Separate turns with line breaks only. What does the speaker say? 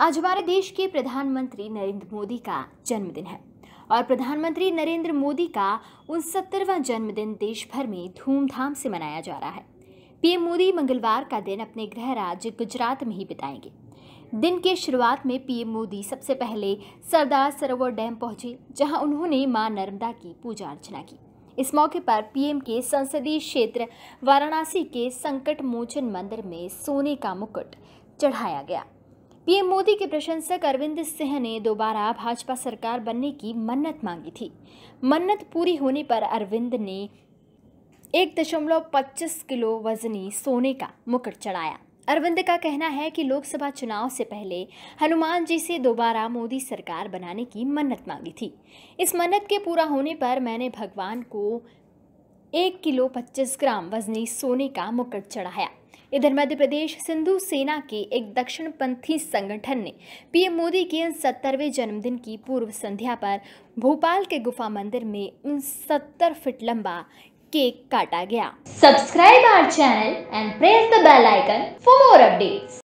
आज हमारे देश के प्रधानमंत्री नरेंद्र मोदी का जन्मदिन है और प्रधानमंत्री नरेंद्र मोदी का उनसत्तरवां जन्मदिन देश भर में धूमधाम से मनाया जा रहा है। पीएम मोदी मंगलवार का दिन अपने गृह राज्य गुजरात में ही बिताएँगे। दिन के शुरुआत में पीएम मोदी सबसे पहले सरदार सरोवर डैम पहुँचे, जहाँ उन्होंने माँ नर्मदा की पूजा अर्चना की। इस मौके पर पीएम के संसदीय क्षेत्र वाराणसी के संकट मोचन मंदिर में सोने का मुकुट चढ़ाया गया। पीएम मोदी के प्रशंसक अरविंद सिंह ने दोबारा भाजपा सरकार बनने की मन्नत मांगी थी। मन्नत पूरी होने पर अरविंद ने एक दशमलव पच्चीस किलो वजनी सोने का मुकुट चढ़ाया। अरविंद का कहना है कि लोकसभा चुनाव से पहले हनुमान जी से दोबारा मोदी सरकार बनाने की मन्नत मांगी थी। इस मन्नत के पूरा होने पर मैंने भगवान को एक किलो पच्चीस ग्राम वजनी सोने का मुकुट चढ़ाया। इधर मध्य प्रदेश सिंधु सेना के एक दक्षिणपंथी संगठन ने पीएम मोदी के सत्तरवें जन्मदिन की पूर्व संध्या पर भोपाल के गुफा मंदिर में उन सत्तर फीट लंबा केक काटा गया। Subscribe our channel and press the bell icon for more updates